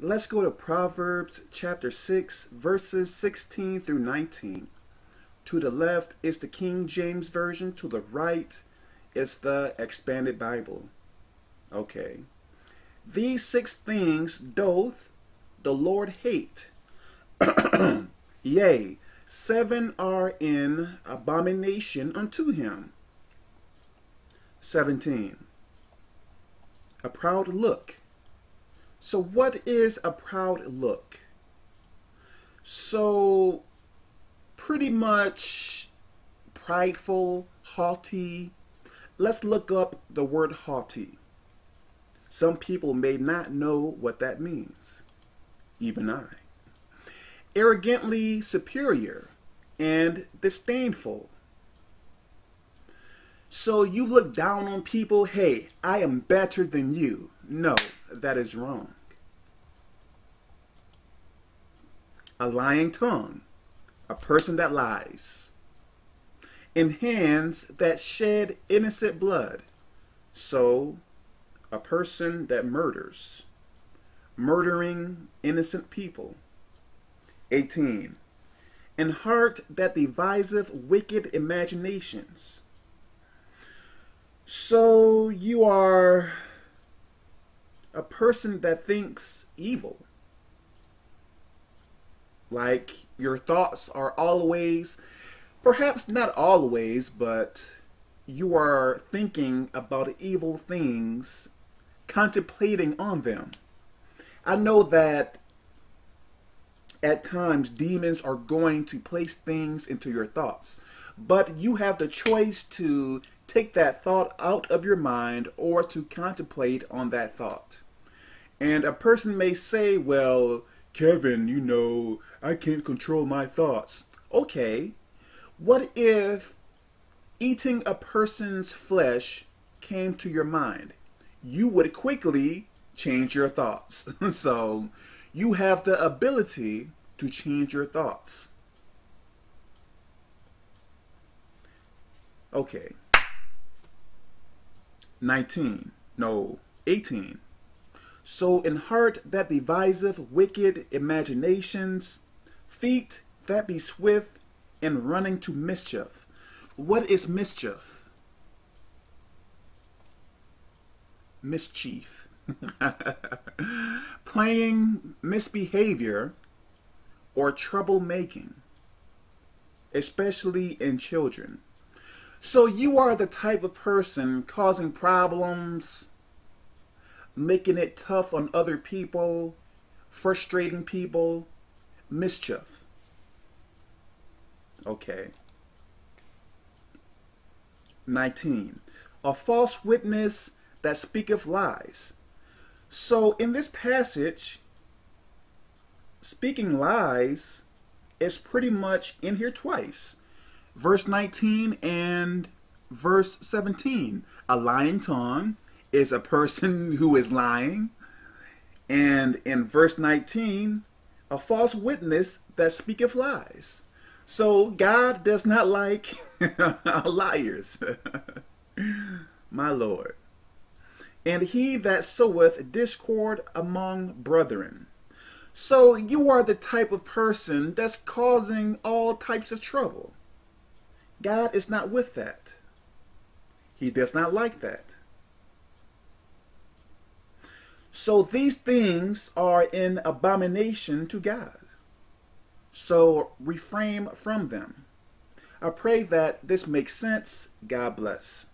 Let's go to Proverbs chapter 6, verses 16 through 19. To the left is the King James Version, to the right is the Expanded Bible. Okay. These six things doth the Lord hate. Yea, seven are in abomination unto him. 17. A proud look. So, what is a proud look? So, pretty much prideful, haughty. Let's look up the word haughty. Some people may not know what that means. Even I. Arrogantly superior and disdainful. So you look down on people, hey, I am better than you. No, that is wrong. A lying tongue, a person that lies. In hands that shed innocent blood. So, a person that murders, murdering innocent people. 18. And heart that deviseth wicked imaginations so you are person that thinks evil. Like your thoughts are always, perhaps not always, but you are thinking about evil things, contemplating on them. I know that at times demons are going to place things into your thoughts, but you have the choice to take that thought out of your mind or to contemplate on that thought. And a person may say, well, Kevin, you know, I can't control my thoughts. Okay, what if eating a person's flesh came to your mind? You would quickly change your thoughts. so you have the ability to change your thoughts. Okay. 19, no, 18. So in heart that deviseth wicked imaginations, feet that be swift in running to mischief. What is mischief? Mischief. Playing misbehavior or troublemaking, especially in children. So you are the type of person causing problems, making it tough on other people, frustrating people, mischief. Okay. 19. A false witness that speaketh lies. So in this passage, speaking lies is pretty much in here twice verse 19 and verse 17. A lying tongue is a person who is lying. And in verse 19, a false witness that speaketh lies. So God does not like liars, my Lord. And he that soweth discord among brethren. So you are the type of person that's causing all types of trouble. God is not with that. He does not like that. So these things are in abomination to God. So refrain from them. I pray that this makes sense. God bless.